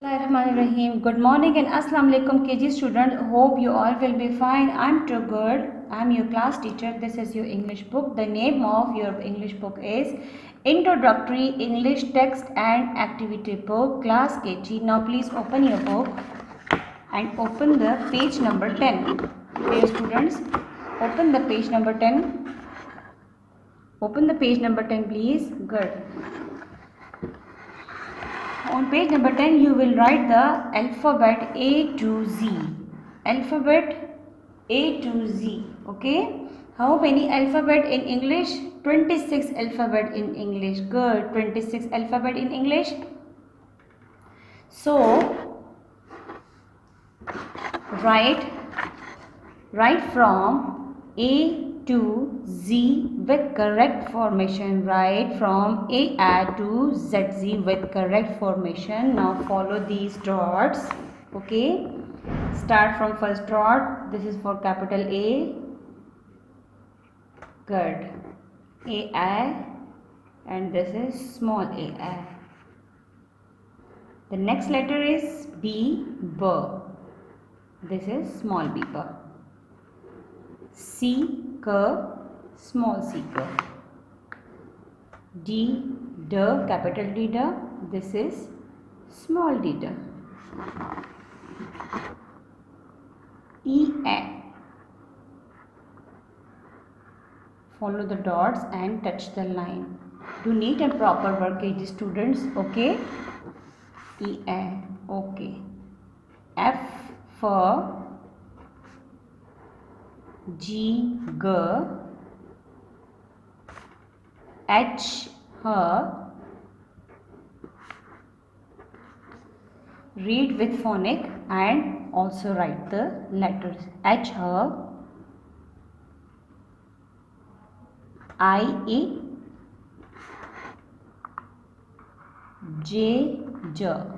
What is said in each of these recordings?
Good morning and Assalamu alaikum KG student. Hope you all will be fine. I'm good. I'm your class teacher. This is your English book. The name of your English book is Introductory English Text and Activity Book Class KG. Now please open your book and open the page number 10. Dear students, open the page number 10. Open the page number 10 please. Good on page number 10 you will write the alphabet A to Z. Alphabet A to Z okay? How many alphabet in English? 26 alphabet in English. Good. 26 alphabet in English. So write write from A to Z with correct formation. Right from A to ZZ with correct formation. Now follow these dots. Okay. Start from first dot. This is for capital A. Good. A I and this is small a I. The next letter is B, B. This is small b, b. C, small c curve d d capital d d. This is small d d. E a. Follow the dots and touch the line. Do neat and proper work KG students okay? E a okay. F for G G H her read with phonic and also write the letters. H her I E J J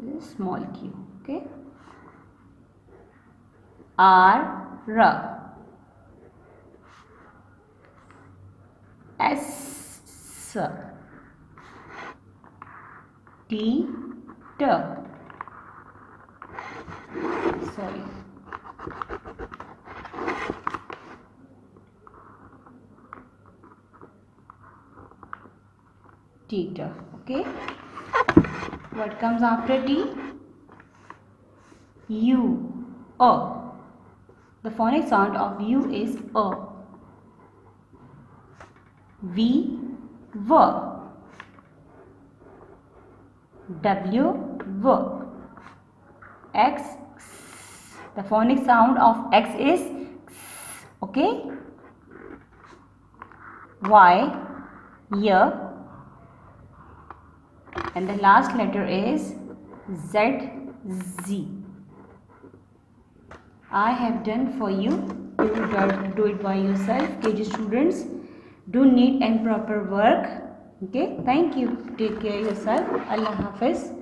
Q Q small q okay? R r. S t t. Sorry. Theta okay what comes after T? U. A. The phonic sound of U is A. V. V. W. V. X. The phonic sound of X is X. Okay. Y. Y and the last letter is Z Z. I have done for you. You do it by yourself. KG students, do neat and proper work. Okay. Thank you. Take care yourself. Allah Hafiz.